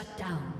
Shut down.